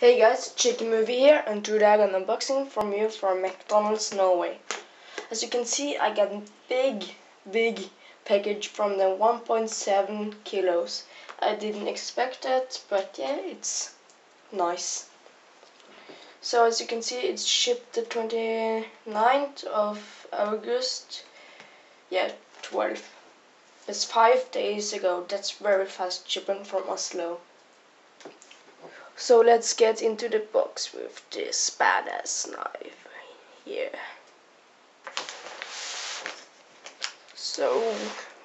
Hey guys, Shaky Movie here and today I got an unboxing from you from McDonald's Norway. As you can see I got a big, big package from the 1.7 kilos. I didn't expect it but yeah, it's nice. So as you can see it's shipped the 29th of August, yeah, 12. It's five days ago, that's very fast shipping from Oslo. So let's get into the box with this badass knife here. So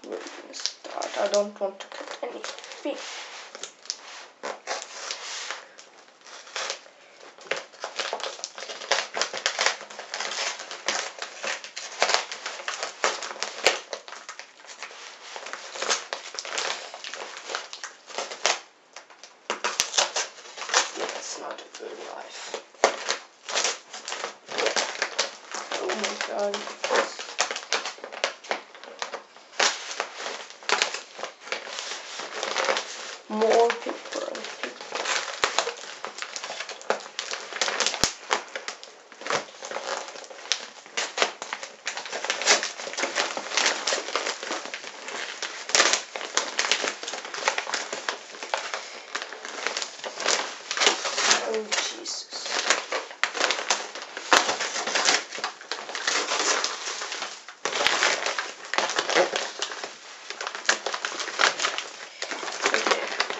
we're gonna start. I don't want to cut anything. Life. Oh my god. More paper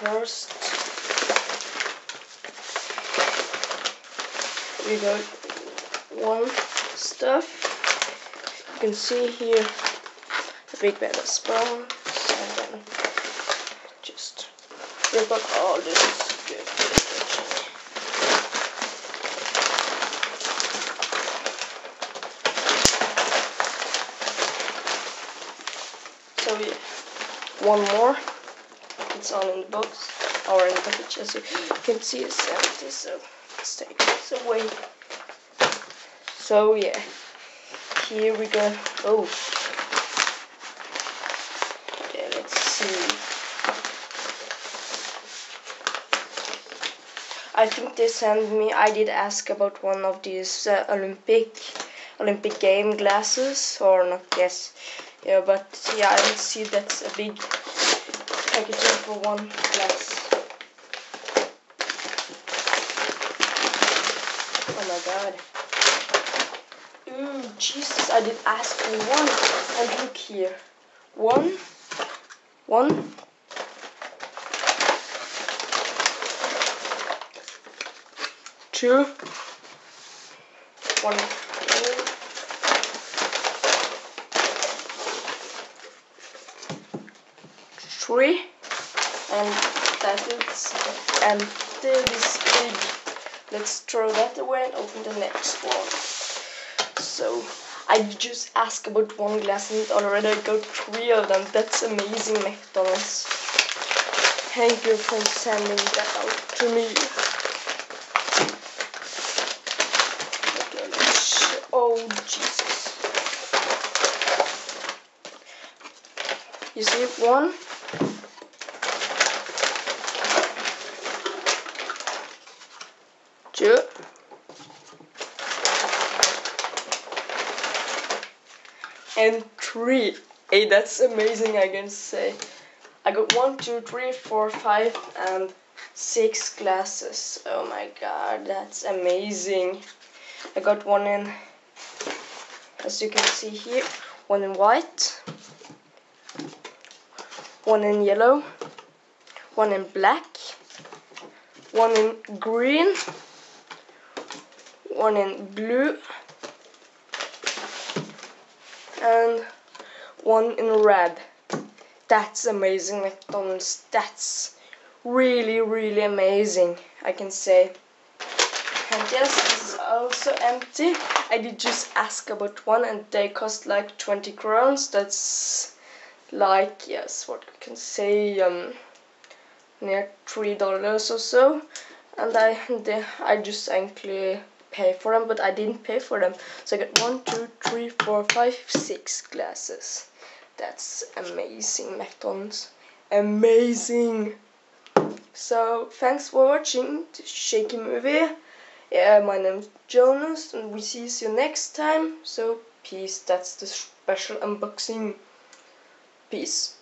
first. We got one stuff. You can see here the big bag of spawns and then just rip up all this good so yeah. One more it's in the box or in the package as you can see it's empty so let's take this away. So yeah here we go. Oh. Okay let's see. I think they sent me I did ask about one of these uh, Olympic Olympic game glasses or not yes. Yeah but yeah I see that's a big packaging for one less. Oh my god. Ooh, Jesus, I did ask for one. And look here. One, one, two, one, three. And that is empty. This big let's throw that away and open the next one. So I just asked about one glass and already I got three of them. That's amazing McDonald's. Thank you for sending that out to me. Oh Jesus. You see one two and three. Hey that's amazing I can say. I got one two three four five and six glasses. Oh my god that's amazing. I got one in as you can see here one in white one in yellow one in black one in green one in blue and one in red. That's amazing McDonald's. That's really really amazing I can say. And yes this is also empty. I did just ask about one and they cost like 20 crowns. That's like yes what I can say um near three dollars or so. And I I just actually pay for them, but I didn't pay for them. So I got one, two, three, four, five, six glasses. That's amazing, McDonald's. Amazing! So thanks for watching the shaky movie. Yeah, my name's Jonas, and we see you next time. So peace. That's the special unboxing. Peace.